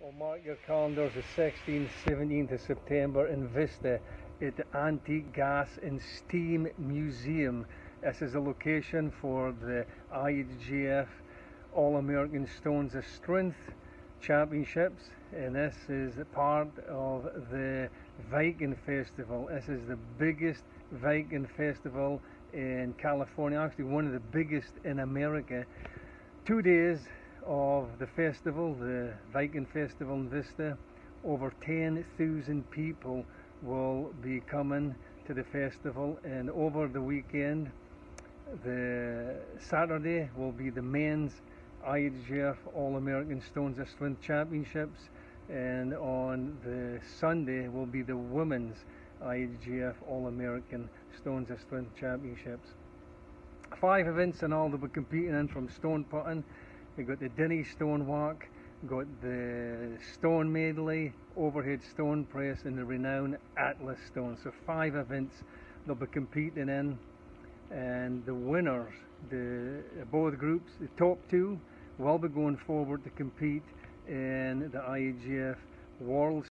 Well, mark your calendars the 16th, 17th of September in Vista at the Antique Gas and Steam Museum. This is a location for the IHGF All American Stones of Strength Championships, and this is part of the Viking Festival. This is the biggest Viking festival in California, actually, one of the biggest in America. Two days of the festival, the Viking Festival in Vista, over 10,000 people will be coming to the festival and over the weekend the Saturday will be the men's IHGF All-American Stones of Strength Championships and on the Sunday will be the women's IHGF All-American Stones of Strength Championships. Five events and all that we're competing in from stone putting We've got the Dinnie stone walk, got the stone medley, overhead stone press, and the renowned Atlas stone. So five events they'll be competing in, and the winners, the uh, both groups, the top two, will be going forward to compete in the IHGF World